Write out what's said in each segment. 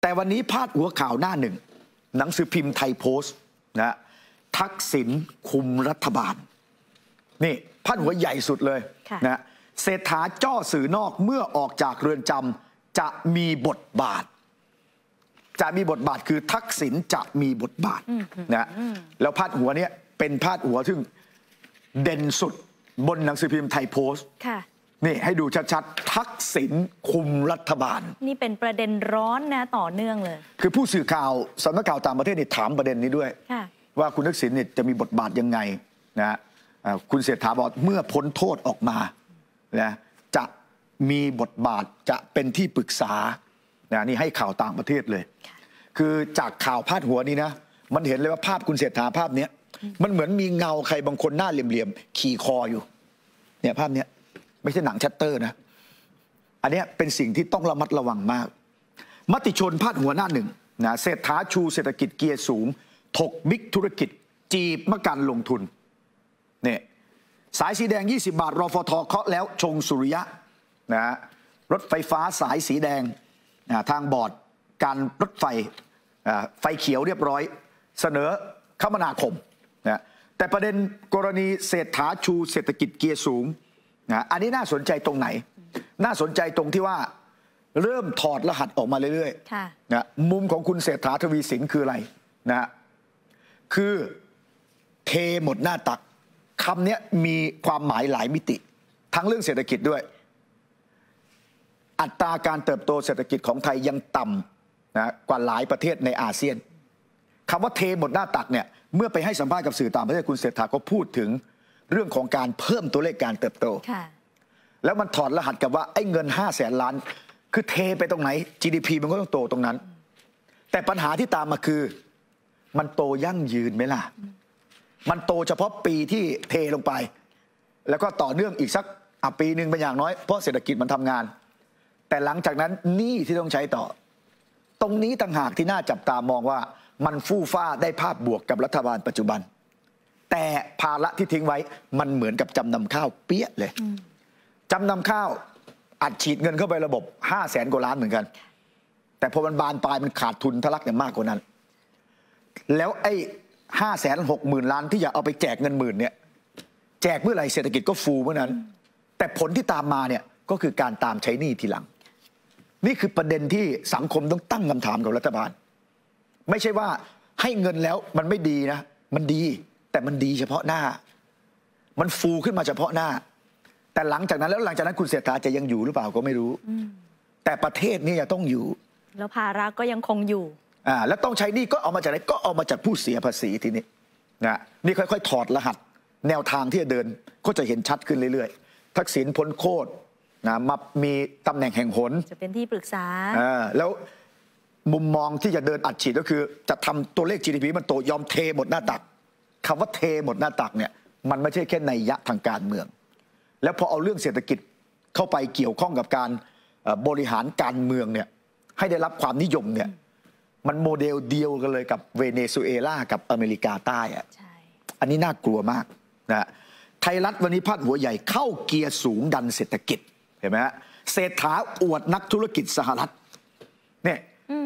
แต่วันนี้พาดหัวข่าวหน้าหนึ่ง หนังสือพิมพ์ไทยโพสต์นะทักษิณคุมรัฐบาล นี่พาดหัวใหญ่สุดเลยค่ะนะเศรษฐาจ้อสื่อนอกเมื่อออกจากเรือนจำจะมีบทบาท จะมีบทบาทคือทักษิณจะมีบทบาทนะแล้วพาดหัวเนี้ยเป็นพาดหัวซึ่งเด่นสุดบนหนังสือพิมพ์ไทยโพสต์ค่ะ นี่ให้ดูชัดๆ ทักษิณคุมรัฐบาล นี่เป็นประเด็นร้อนนะต่อเนื่องเลย คือผู้สื่อข่าวสำนักข่าวต่างประเทศนี่ถามประเด็นนี้ด้วยค่ะว่าคุณทักษิณเนี่ยจะมีบทบาทยังไงนะอ่าคุณเศรษฐาบอกเมื่อพ้นโทษออกมานะจะมีบทบาทจะเป็นที่ปรึกษานะนี่ให้ข่าวต่างประเทศเลยค่ะคือจากข่าวพาดหัวนี้นะ มันเห็นเลยว่าภาพคุณเศรษฐาภาพเนี้ยมันเหมือนมีเงาใครบางคนหน้าเหลี่ยมๆขี่คออยู่ เนี่ยภาพเนี้ย ไม่ใช่หนังชัตเตอร์นะ อันนี้เป็นสิ่งที่ต้องระมัดระวังมาก มติชนพาดหัวหน้าหนึ่งนะเศรษฐาชูเศรษฐกิจเกียร์สูง ถกบิ๊กธุรกิจ จี้บูมการลงทุนเนี่ยสายสีแดง 20 บาท รฟทเคาะแล้วชงสุริยะนะฮะรถไฟฟ้าสายสีแดงนะทางบอร์ดการรถไฟไฟเขียวเรียบร้อย เสนอคมนาคมนะแต่ประเด็นกรณีเศรษฐาชูเศรษฐกิจเกียร์สูง นะอันนี้น่าสนใจตรงไหน น่าสนใจตรงที่ว่าเริ่มถอดรหัสออกมาเรื่อยๆค่ะนะมุมของคุณเศรษฐาทวีสินคืออะไรนะฮะคือเทหมดหน้าตักคำเนี้ยมีความหมายหลายมิติ ทั้งเรื่องเศรษฐกิจด้วย อัตราการเติบโตเศรษฐกิจของไทยยังต่ำนะกว่าหลายประเทศในอาเซียนคำว่าเทหมดหน้าตักเนี่ยเมื่อไปให้สัมภาษณ์กับสื่อต่างประเทศคุณเศรษฐาก็พูดถึง เรื่องของการเพิ่มตัวเลขการเติบโตค่ะแล้วมันถอดรหัสกับว่าไอ้เงิน5้าแสนล้าน คือเทไปตรงไหน GDP มันก็ต้องโตตรงนั้น แต่ปัญหาที่ตามมาคือ มันโตยั่งยืนไหมล่ะ มันโตเฉพาะปีที่เทลงไป แล้วก็ต่อเนื่องอีกสักอะปีหนึ่งเป็นอย่างน้อย เพราะเศรษฐกิจมันทำงาน แต่หลังจากนั้นหนี้ที่ต้องใช้ต่อ ตรงนี้ต่างหากที่น่าจับตามองว่ามันฟู่ฟ้าได้ภาพบวกกับรัฐบาลปัจจุบัน แต่ภาระที่ทิ้งไว้มันเหมือนกับจำนำข้าวเปี้ยเลยจำนำข้าวอัดฉีดเงินเข้าไประบบ5้าแสนกว่าล้านเหมือนกัน แต่พอมันบานปลายมันขาดทุนทะลักอย่างมากกว่านั้น แล้วไอ้ห้าแสนหกหมื่นล้านที่อยากเอาไปแจกเงินหมื่นเนี่ยแจกเมื่อไหร่เศรษฐกิจก็ฟูเมื่อนั้น แต่ผลที่ตามมาเนี่ยก็คือการตามใช้หนี้ทีหลัง นี่คือประเด็นที่สังคมต้องตั้งคำถามกับรัฐบาล ไม่ใช่ว่าให้เงินแล้วมันไม่ดีนะ มันดี แต่มันดีเฉพาะหน้า มันฟูขึ้นมาเฉพาะหน้า แต่หลังจากนั้นแล้วหลังจากนั้นคุณเศรษฐาจะยังอยู่หรือเปล่าก็ไม่รู้ แต่ประเทศนี้จะต้องอยู่ แล้วภาระก็ยังคงอยู่อ่าแล้วต้องใช้หนี่ก็เอามาจากไหนก็เอามาจากผู้เสียภาษีทีนี้นะนี่ค่อยๆ ถอดรหัส แนวทางที่จะเดินก็จะเห็นชัดขึ้นเรื่อยๆ ทักษิณพ้นโคตรนะมามีตำแหน่งแห่งหน จะเป็นที่ปรึกษาอ่าแล้วมุมมองที่จะเดินอัดฉีดก็คือ จะทำตัวเลข GDP มันโตยอมเทหมดหน้าตัก คำว่าเทหมดหน้าตักเนี่ยมันไม่ใช่แค่ในยยะทางการเมือง แล้วพอเอาเรื่องเศรษฐกิจเข้าไปเกี่ยวข้องกับการเอ่อบริหารการเมืองเนี่ยให้ได้รับความนิยมเนี่ยมันโมเดลเดียวกันเลยกับเวเนซุเอลากับอเมริกาใต้อะใช่อันนี้น่ากลัวมากนะไทยรัฐวันนี้พาดหัวใหญ่เข้าเกียร์สูงดันเศรษฐกิจเห็นไหมฮะเศรษฐาอวดนักธุรกิจสหรัฐเนี่ย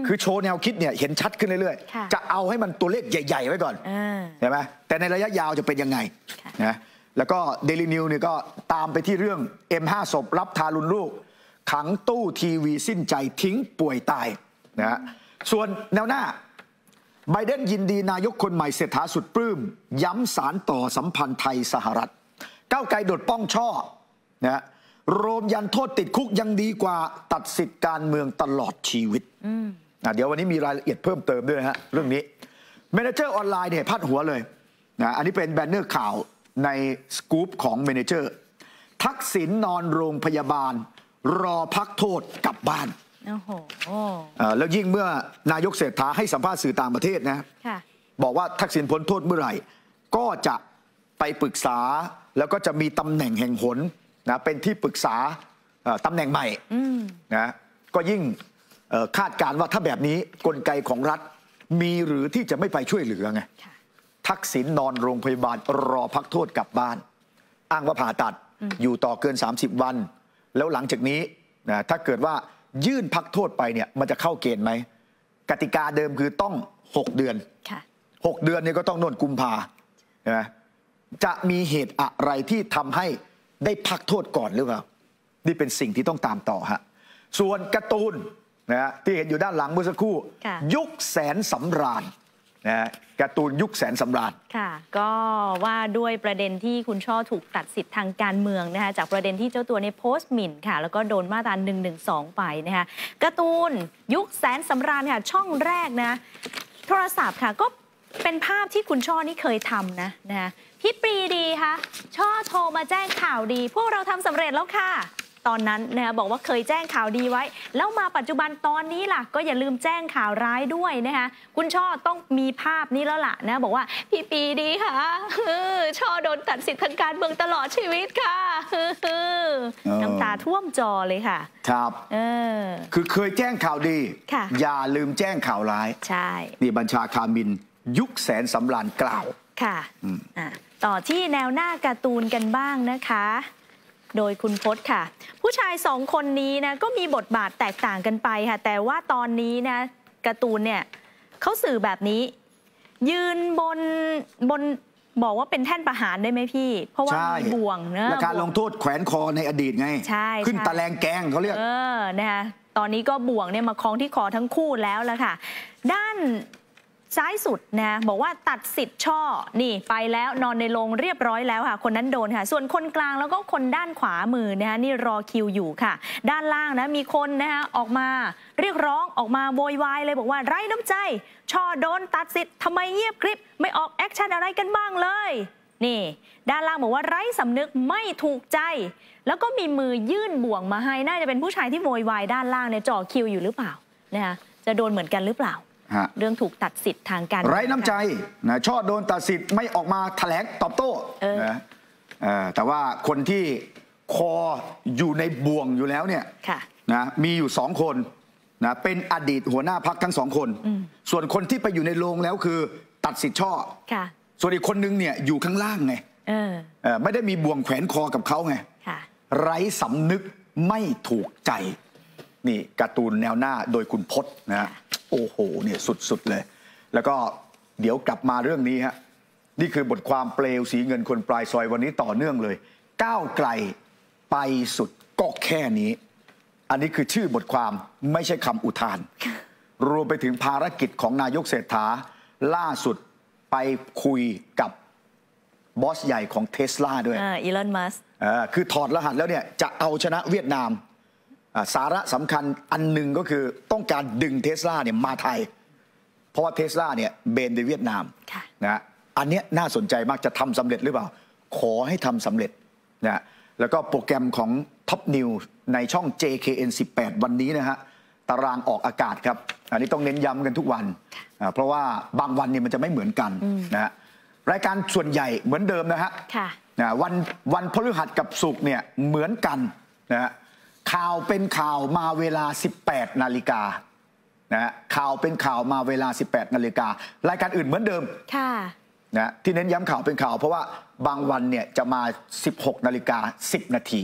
คือโชว์แนวคิดเนี่ยเห็นชัดขึ้นเรื่อยค่ะๆจะเอาให้มันตัวเลขใหญ่ ๆ ไว้ก่อนอ่าใช่ไหมแต่ในระยะยาวจะเป็นยังไงค่ะนะแล้วก็เดลินิวส์เนี่ยก็ตามไปที่เรื่อง M5 ศพรับทารุณลูก ขังตู้ทีวีสิ้นใจทิ้งป่วยตายนะฮะส่วนแนวหน้าไบเดนยินดีนายกคนใหม่เศรษฐาสุดปลื้ม ย้ำสานต่อสัมพันธ์ไทยสหรัฐ ก้าวไกลโดดป้องช่อนะ โรมยันโทษติดคุกยังดีกว่าตัดสิทธิการเมืองตลอดชีวิตนะเดี๋ยววันนี้มีรายละเอียดเพิ่มเติมด้วยนะฮะเรื่องนี้เมเนเจอร์ออนไลน์เนี่ยพาดหัวเลยนะอันนี้เป็นแบนเนอร์ข่าวในสกู๊ปของเมนเจอร์ ทักษิณนอนโรงพยาบาล รอพักโทษกลับบ้านโอ้โหเอ่อแล้วยิ่งเมื่อนายกเศรษฐาให้สัมภาษณ์สื่อต่างประเทศนะค่ะบอกว่าทักษิณพ้นโทษเมื่อไหร่ ก็จะไปปรึกษาแล้วก็จะมีตำแหน่งแห่งหน นะเป็นที่ปรึกษาเอ่อตำแหน่งใหม่นะก็ยิ่งเอ่อคาดการณ์ว่าถ้าแบบนี้กลไกของรัฐมีหรือที่จะไม่ไปช่วยเหลือไงค่ะทักษิณนอนโรงพยาบาลรอพักโทษกลับบ้าน อ้างว่าผ่าตัดอยู่ต่อเกิน 30 วัน แล้วหลังจากนี้นะถ้าเกิดว่ายื่นพักโทษไปเนี่ยมันจะเข้าเกณฑ์ไหมกติกาเดิมคือต้อง 6 เดือนค่ะ6เดือนเนี่ยก็ต้องโนนกุมภาใช่ไหมจะมีเหตุอะไรที่ทำให้ ได้พักโทษก่อนหรือเปล่า นี่เป็นสิ่งที่ต้องตามต่อฮะ ส่วนการ์ตูนนะฮะที่เห็นอยู่ด้านหลังเมื่อสักครู่ค่ะยุคแสนสำราญนะฮะการ์ตูนยุคแสนสำราญค่ะ ก็ว่าด้วยประเด็นที่คุณช่อถูกตัดสิทธิ์ทางการเมืองนะคะจากประเด็นที่เจ้าตัวในโพสต์หมิ่นค่ะ แล้วก็โดนมาตรา1นึไปนะคะการ์ตูนยุคแสนสำราญค่ะช่องแรกนะโทรศัพท์ค่ะก็ เป็นภาพที่คุณช่อนี่เคยทำนะนะคะพี่ปรีดีคะช่อโทรมาแจ้งข่าวดี พวกเราทำสำเร็จแล้วค่ะ ตอนนั้นนะคะบอกว่าเคยแจ้งข่าวดีไว้ แล้วมาปัจจุบันตอนนี้ล่ะ ก็อย่าลืมแจ้งข่าวร้ายด้วยนะคะคุณช่อต้องมีภาพนี้แล้วล่ะนะบอกว่าพี่ปรีดีค่ะช่อโดนตัดสิทธิ์ทางการเมืองตลอดชีวิตค่ะน้ำตาท่วมจอเลยค่ะ ครับเออคือเคยแจ้งข่าวดีค่ะอย่าลืมแจ้งข่าวร้ายใช่นี่บัญชาคามิน ยุคแสนสำราญกล่าวค่ะอะต่อที่แนวหน้าการ์ตูนกันบ้างนะคะ โดยคุณพศค่ะ ผู้ชายสองคนนี้นะก็มีบทบาทแตกต่างกันไปค่ะ แต่ว่าตอนนี้นะการ์ตูนเนี่ยเขาสื่อแบบนี้ ยืนบนบนบอกว่าเป็นแท่นประหารได้ไหมพี่ เพราะว่าใช่มีบ่วงเนอะและการบ่วลงโทษแขวนคอในอดีตไง ใช่ขึ้นใช่ตะแลงแกงเขาเรียกเออนะคะตอนนี้ก็บ่วงเนี่ยมาคล้องที่คอทั้งคู่แล้วละค่ะ ด้าน ซ้ายสุดนะบอกว่าตัดสิทธิ์ช่อนี่ไปแล้วนอนในโรงเรียบร้อยแล้วค่ะ คนนั้นโดนค่ะ ส่วนคนกลางแล้วก็คนด้านขวามือนะคะนี่รอคิวอยู่ค่ะ ด้านล่างนะมีคนนะคะออกมาเรียกร้องออกมาโวยวายเลยบอกว่าไร้น้ำใจ ช่อโดนตัดสิทธิ์ทำไมเงียบกริบไม่ออก action อะไรกันบ้างเลยนี่ด้านล่างบอกว่าไร้สำนึกไม่ถูกใจ แล้วก็มีมือยื่นบ่วงมาให้น่าจะเป็นผู้ชายที่โวยวายด้านล่างเนี่ยจ่อคิวอยู่หรือเปล่านะคะจะโดนเหมือนกันหรือเปล่า เรื่องถูกตัดสิทธิ์ทางการไร้น้ำใจนะชอบโดนตัดสิทธิ์ไม่ออกมาแถลงตอบโต้เออนะเออแต่ว่าคนที่คออยู่ในบ่วงอยู่แล้วเนี่ยค่ะนะมีอยู่สองคนนะเป็นอดีตหัวหน้าพักทั้งสองคน ส่วนคนที่ไปอยู่ในโรงแล้วคือตัดสิทธิ์ช่อค่ะส่วนอีกคนนึงเนี่ยอยู่ข้างล่างไงเออเออไม่ได้มีบ่วงแขวนคอกับเขาไงค่ะไร้สำนึกไม่ถูกใจ นี่การ์ตูนแนวหน้าโดยคุณพจน์นะฮะ โอ้โหเนี่ยสุดๆเลย แล้วก็เดี๋ยวกลับมาเรื่องนี้ฮะนี่คือบทความเปลวสีเงินคนปลายซอยวันนี้ต่อเนื่องเลย ก้าวไกลไปสุดก็แค่นี้ อันนี้คือชื่อบทความไม่ใช่คำอุทาน รวมไปถึงภารกิจของนายกเศรษฐา ล่าสุดไปคุยกับบอสใหญ่ของเทสลาด้วยเอออีลอน มัสเออคือถอดรหัสแล้วเนี่ยจะเอาชนะเวียดนามอ่า สาระสำคัญอันหนึ่งก็คือต้องการดึงเทสลาเนี่ยมาไทย เพราะว่าเทสลาเนี่ยเบนในเวียดนามค่ะนะฮะอันเนี้ยน่าสนใจมากจะทำสำเร็จหรือเปล่า ขอให้ทำสำเร็จนะฮะแล้วก็โปรแกรมของ Top New ในช่อง JKN 18 วันนี้นะฮะตารางออกอากาศครับ อันนี้ต้องเน้นย้ำกันทุกวันอ่าเพราะว่าบางวันเนี่ยมันจะไม่เหมือนกันนะฮะรายการส่วนใหญ่เหมือนเดิมนะฮะค่ะนะวันวันพฤหัสกับศุกร์เนี่ยเหมือนกันนะฮะ ข่าวเป็นข่าวมาเวลา 18 นาฬิกานะฮะข่าวเป็นข่าวมาเวลา 18 นาฬิการายการอื่นเหมือนเดิมค่ะนะที่เน้นย้ำข่าวเป็นข่าว เพราะว่าบางวันเนี่ยจะมา 16 นาฬิกา 10 นาที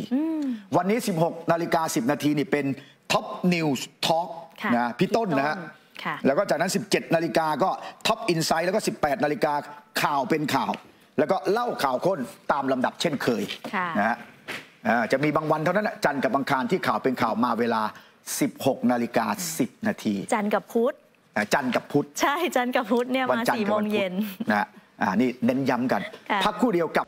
วันนี้ 16 นาฬิกา 10 นาทีนี่เป็น Top News Talk ค่ะนะพี่ต้นนะฮะพี่ต้นค่ะแล้วก็จากนั้น 17 นาฬิกาก็ Top Insight แล้วก็ 18 นาฬิกาข่าวเป็นข่าว แล้วก็เล่าข่าวค้นตามลำดับเช่นเคยค่ะนะฮะอ่า จะมีบางวันเท่านั้นนะจันทร์กับอังคารที่ข่าวเป็นข่าวมาเวลา 16 นาฬิกา 10 นาที จันทร์กับพุธอ่าจันทร์กับพุธใช่จันทร์กับพุธเนี่ยวันมาจันทสี่ร์กับโมวังนพุเย็ธนนะฮะอ่านี่เน้นย้ำกันค่ะพักครู่เดียวกับ